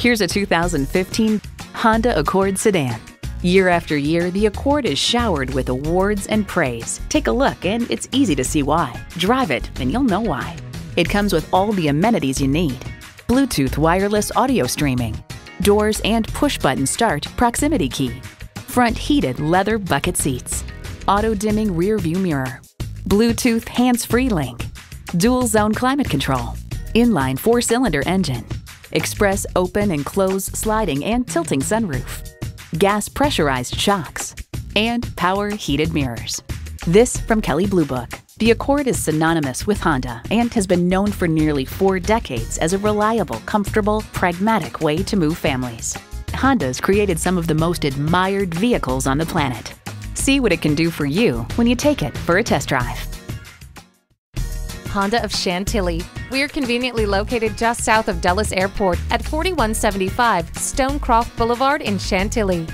Here's a 2015 Honda Accord sedan. Year after year, the Accord is showered with awards and praise. Take a look, and it's easy to see why. Drive it, and you'll know why. It comes with all the amenities you need Bluetooth wireless audio streaming, doors and push button start proximity key, front heated leather bucket seats, auto dimming rear view mirror, Bluetooth hands free link, dual zone climate control, inline four cylinder engine, express open and close sliding and tilting sunroof, gas pressurized shocks, and power heated mirrors. This from Kelley Blue Book. The Accord is synonymous with Honda and has been known for nearly four decades as a reliable, comfortable, pragmatic way to move families. Honda's created some of the most admired vehicles on the planet. See what it can do for you when you take it for a test drive. Honda of Chantilly. We are conveniently located just south of Dulles Airport at 4175 Stonecroft Boulevard in Chantilly.